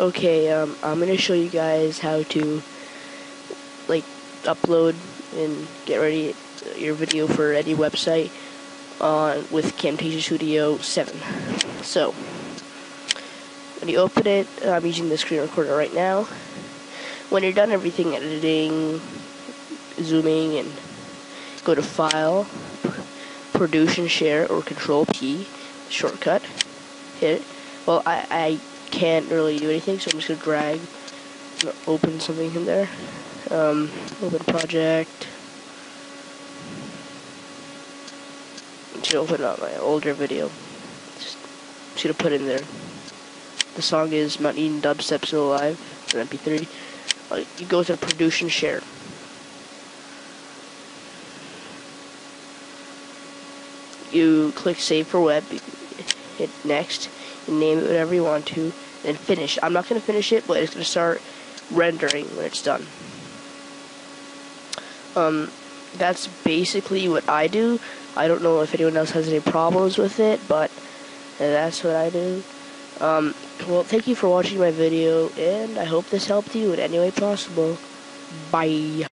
Okay, um, I'm gonna show you guys how to like upload and get ready your video for any website on with Camtasia Studio 7. So, when you open it, I'm using the screen recorder right now. When you're done everything, editing, zooming, and go to File, Produce and Share, or Control P, shortcut, hit it. Well, I, I can't really do anything, so I'm just gonna drag and open something in there. Um, open project. Gonna open up my older video. Just, just gonna put in there. The song is Mount Eden Dubstep Still Alive, an MP3. Uh, you go to produce and share. You click save for web, hit next, and name it whatever you want to, then finish. I'm not going to finish it, but it's going to start rendering when it's done. Um, that's basically what I do. I don't know if anyone else has any problems with it, but that's what I do. Um, well, thank you for watching my video, and I hope this helped you in any way possible. Bye.